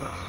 Ugh.